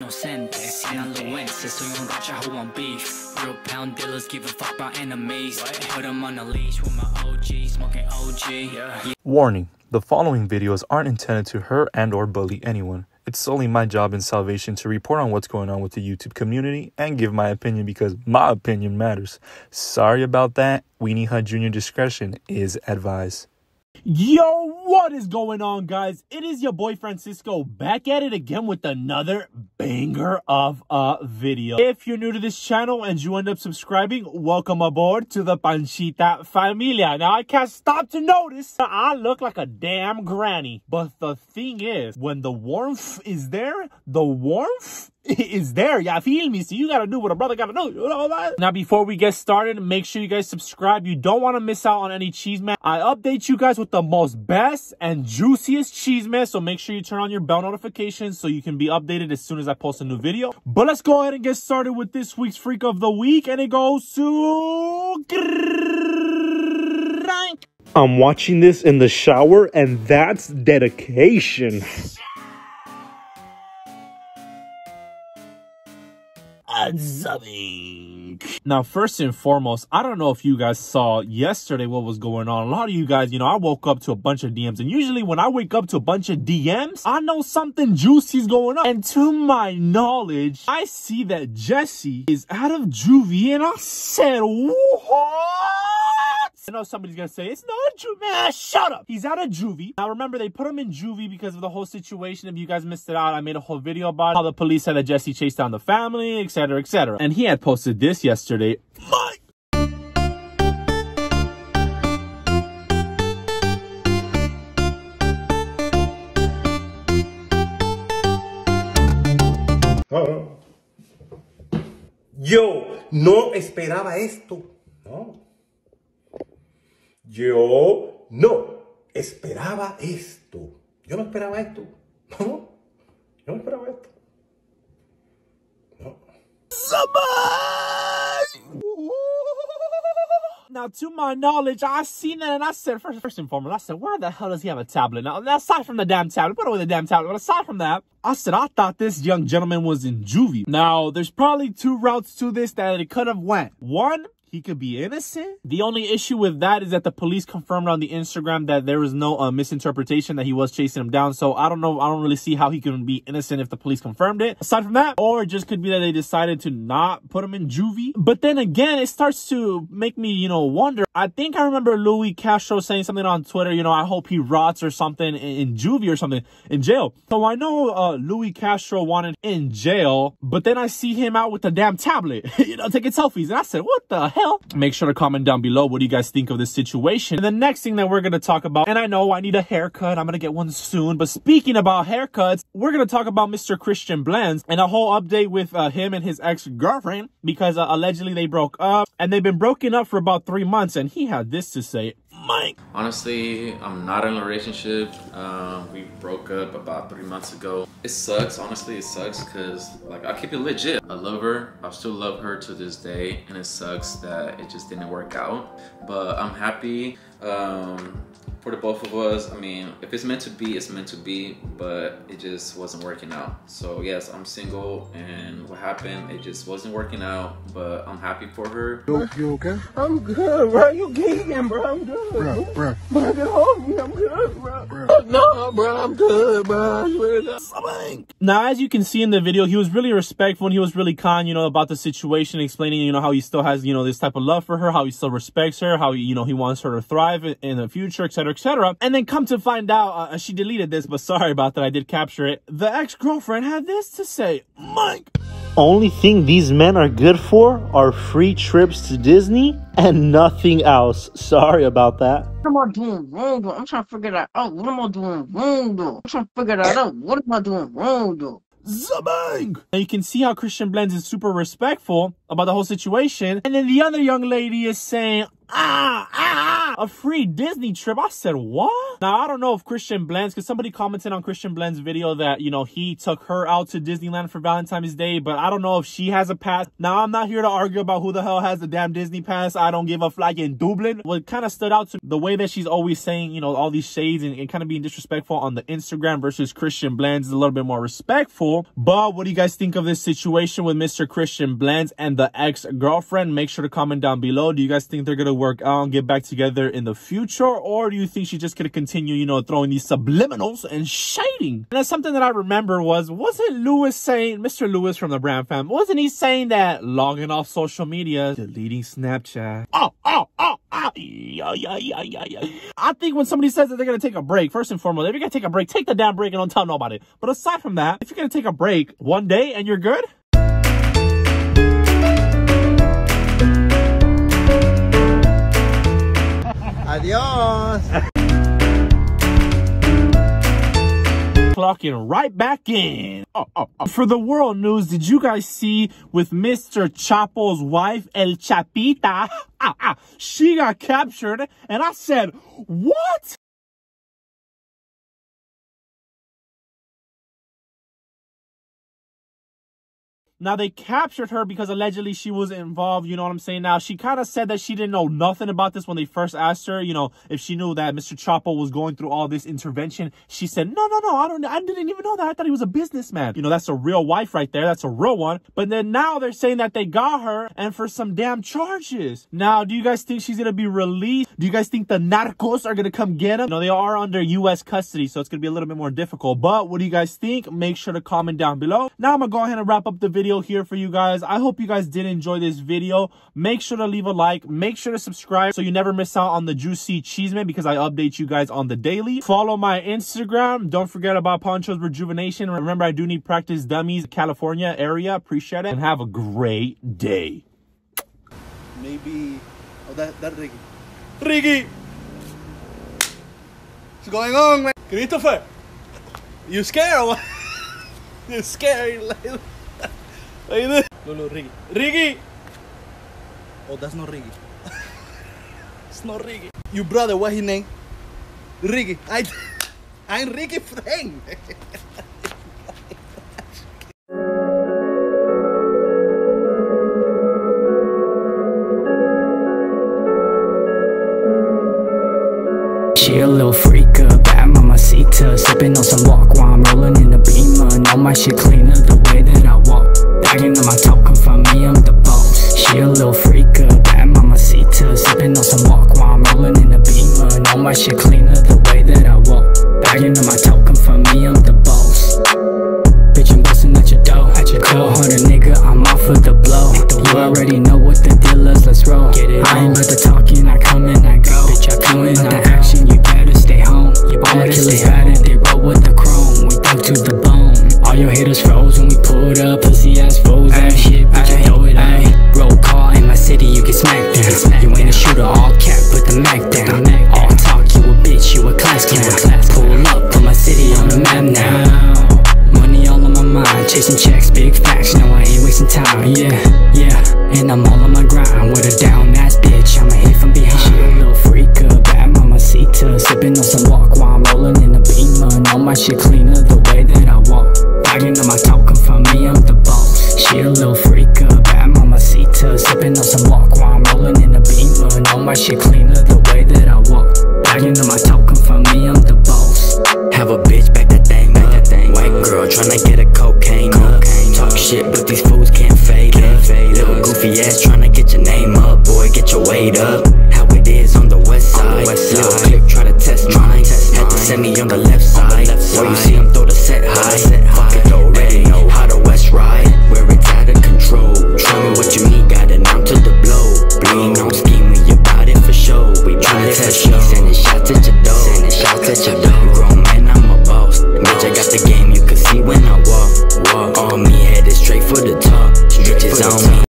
Inocente, sinaloense, soy un racha who want beef. Real pound dealers give a fuck about enemies. Put them on a leash with my OG, smoking OG. Warning, the following videos aren't intended to hurt and or bully anyone. It's solely my job in salvation to report on what's going on with the YouTube community and give my opinion because my opinion matters. Sorry about that. Weenie Hut Jr. discretion is advised. Yo, what is going on, guys? It is your boy Francisco back at it again with another banger of a video. If you're new to this channel and you end up subscribing, welcome aboard to the Panchita Familia. Now, I can't stop to notice I look like a damn granny. But the thing is, when the warmth is there, the warmth is there. Y'all feel me? So you gotta do what a brother gotta do. You know that? Now, before we get started, make sure you guys subscribe. You don't want to miss out on any cheese, man. I update you guys with the most best and juiciest cheese, man. So make sure you turn on your bell notifications so you can be updated as soon as I post a new video. But let's go ahead and get started with this week's Freak of the Week. And it goes to... I'm watching this in the shower and that's dedication. Now, first and foremost, I don't know if you guys saw yesterday what was going on. A lot of you guys, you know, I woke up to a bunch of DMs. And usually when I wake up to a bunch of DMs, I know something juicy is going on. And to my knowledge, I see that Jesse is out of juvie. And I said, what? I know somebody's gonna say, it's not juvie. Man, shut up. He's out of juvie. Now remember, they put him in juvie because of the whole situation. If you guys missed it out, I made a whole video about how the police said that Jesse chased down the family, etc., etc. And he had posted this yesterday. Mike! Yo no esperaba esto. Yo no esperaba esto. Yo no esperaba esto. No. Yo no esperaba esto. No. Now, to my knowledge, I seen it and I said, first, first and foremost, I said, why the hell does he have a tablet? Now, aside from the damn tablet, put away the damn tablet, but aside from that, I said, I thought this young gentleman was in juvie. Now, there's probably two routes to this that it could have went. One, he could be innocent. The only issue with that is that the police confirmed on the Instagram that there was no uh, misinterpretation that he was chasing him down. So I don't know. I don't really see how he can be innocent if the police confirmed it. Aside from that, or it just could be that they decided to not put him in juvie. But then again, it starts to make me, you know, wonder. I think I remember Louis Castro saying something on Twitter, you know, I hope he rots or something in, in juvie or something in jail. So I know uh, Louis Castro wanted in jail, but then I see him out with the damn tablet, you know, taking selfies. And I said, what the hell? Make sure to comment down below what do you guys think of this situation. And the next thing that we're going to talk about, and I know I need a haircut. I'm going to get one soon. But speaking about haircuts, we're going to talk about Mr. Christian Blends and a whole update with uh, him and his ex-girlfriend because uh, allegedly they broke up and they've been broken up for about three months. And he had this to say. Honestly, I'm not in a relationship. Um, we broke up about three months ago. It sucks, honestly, it sucks because like I keep it legit. I love her, I still love her to this day and it sucks that it just didn't work out. But I'm happy um, for the both of us. I mean, if it's meant to be, it's meant to be, but it just wasn't working out. So yes, I'm single and what happened, it just wasn't working out, but I'm happy for her. You, you okay? I'm good, bro. You geeking, bro. I'm good. Bro, bro. Bro, get hold me. I'm good, bro. No, bro. I'm good, bro. I swear to God. Now, as you can see in the video, he was really respectful and he was really kind, you know, about the situation, explaining, you know, how he still has, you know, this type of love for her, how he still respects her, how, you know, he wants her to thrive in, in the future, etc., etc. And then come to find out, uh, she deleted this, but sorry about that. I did capture it. The ex-girlfriend had this to say, Mike. Only thing these men are good for are free trips to Disney and nothing else. Sorry about that. What am I doing wrong, though? I'm trying to figure that out. What am I doing wrong, though? I'm trying to figure that out. What am I doing wrong, though? Zabang! Now you can see how Christian Blends is super respectful about the whole situation. And then the other young lady is saying, ah, ah, a free Disney trip. I said, what? Now, I don't know if Christian Blends, because somebody commented on Christian Blends video that, you know, he took her out to Disneyland for Valentine's Day, but I don't know if she has a pass. Now, I'm not here to argue about who the hell has the damn Disney pass. I don't give a flag in Dublin. What kind of stood out to the way that she's always saying, you know, all these shades and, and kind of being disrespectful on the Instagram versus Christian Blends is a little bit more respectful. But what do you guys think of this situation with Mr. Christian Blends and the ex-girlfriend? Make sure to comment down below. Do you guys think they're going to work out and get back together in the future? Or do you think she's just going to continue, you know, throwing these subliminals and shading? And that's something that I remember was, wasn't Lewis saying, Mr. Lewis from the Brown family, wasn't he saying that logging off social media, deleting Snapchat? Oh, oh, oh, oh, yeah, yeah, yeah, yeah, yeah. I think when somebody says that they're going to take a break, first and foremost, if you're going to take a break, take the damn break and don't tell nobody. But aside from that, if you're going to take a break one day and you're good, Adiós. clocking right back in. Oh, oh, oh. For the world news, did you guys see with Mr. Chapo's wife, El Chapita? Ah, ah, she got captured, and I said, what? Now they captured her because allegedly she was involved. You know what I'm saying? Now she kind of said that she didn't know nothing about this when they first asked her. You know, if she knew that Mr. Chapo was going through all this intervention, she said, "No, no, no, I don't. I didn't even know that. I thought he was a businessman. You know, that's a real wife right there. That's a real one. But then now they're saying that they got her and for some damn charges. Now, do you guys think she's gonna be released? Do you guys think the narcos are gonna come get them? You know, they are under U.S. custody, so it's gonna be a little bit more difficult. But what do you guys think? Make sure to comment down below. Now I'm gonna go ahead and wrap up the video here for you guys. I hope you guys did enjoy this video. Make sure to leave a like. Make sure to subscribe so you never miss out on the Juicy Cheeseman because I update you guys on the daily. Follow my Instagram. Don't forget about Pancho's Rejuvenation. Remember, I do need practice dummies, California area. Appreciate it. And have a great day. Maybe. Oh, that, that Ricky. Ricky! What's going on, man? Christopher! You scared you scared? Like, like this? No, no, Ricky. Ricky! Oh, that's not Ricky. it's not Ricky. Your brother, what his name? Ricky. I, I'm Ricky Frank. She a little freak, a bad mamacita Sipping on some walk while I'm rolling in the beamer Know my shit cleaner bitch, you a class clown. Pull up, put my city on the map now. Money all on my mind, chasing checks, big facts. No, I ain't wasting time. Yeah, yeah. And I'm all on my grind with a down ass bitch. I'ma hit from behind. She a little freak, a bad mamacita. Sipping on some walk while I'm rolling in the beamer. All my shit cleaner